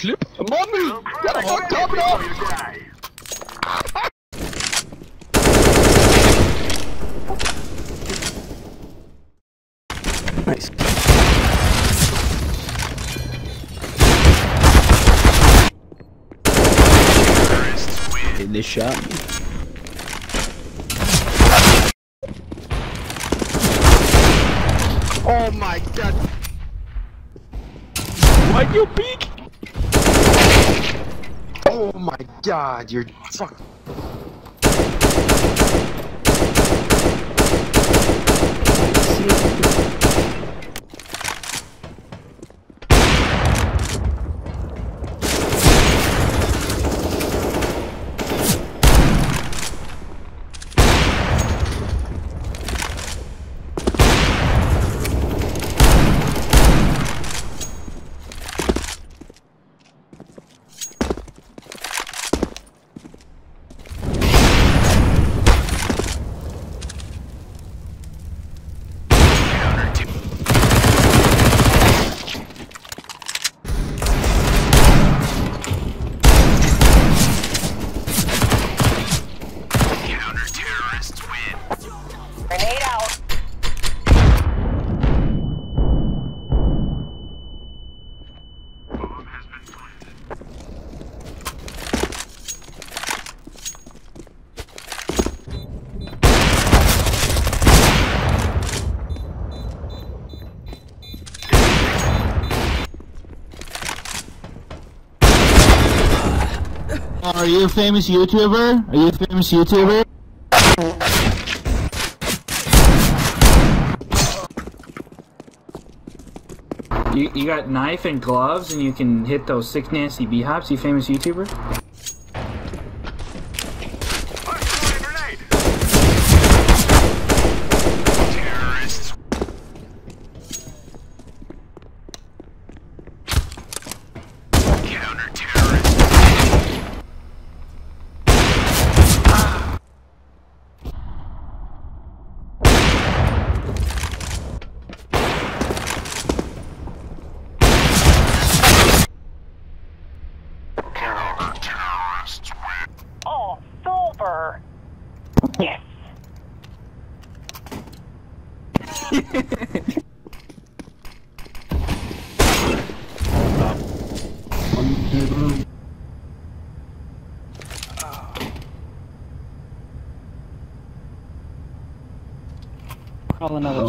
clip? Mommy! Gotta go top it off! Nice. Hey, they shot me. Oh my god! Why'd you peek? Oh my god, you're fuck. Are you a famous YouTuber? Are you a famous YouTuber? You, you got knife and gloves and you can hit those sick nasty b-hops, you famous YouTuber? Call another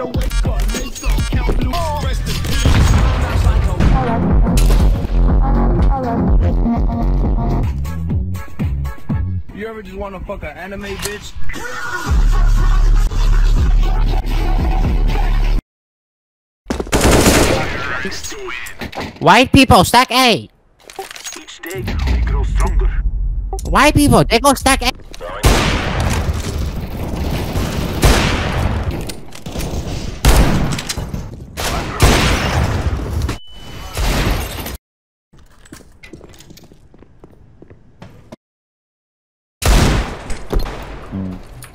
I'm about to wake up, lace up, count blue, rest in peace. You ever just wanna fuck an anime bitch? White people, stack A. Each day we grow stronger. White people, they go stack A.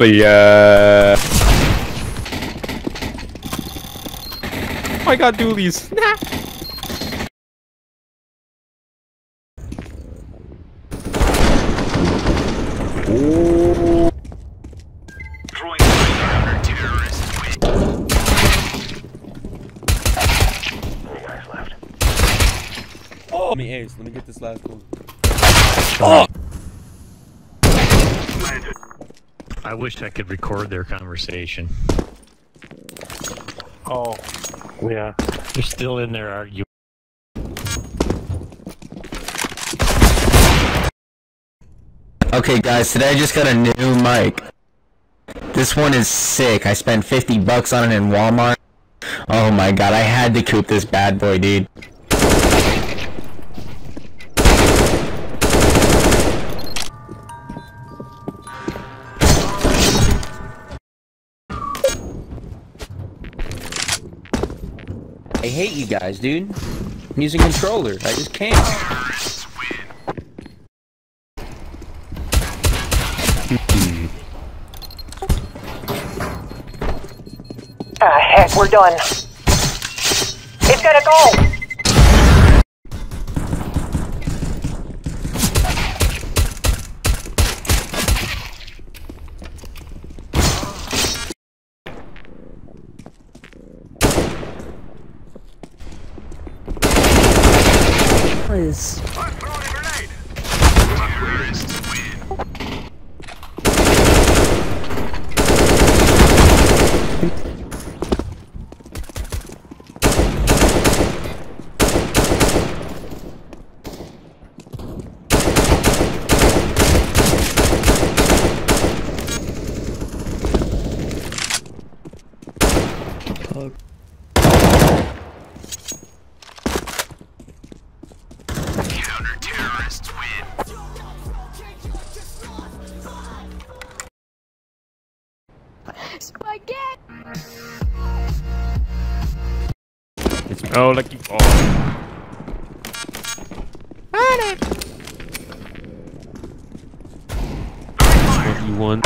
yeah. I got dualies. oh. Let me get this last one. Oh. I wish I could record their conversation. Oh, yeah. They're still in there arguing. Okay, guys, today I just got a new mic. This one is sick. I spent 50 bucks on it in Walmart. Oh my god, I had to coop this bad boy, dude. Hate you guys, dude. I'm using controllers. I just can't. Ah, heck, we're done. It's gonna go! Oh, lucky. Oh. What you want?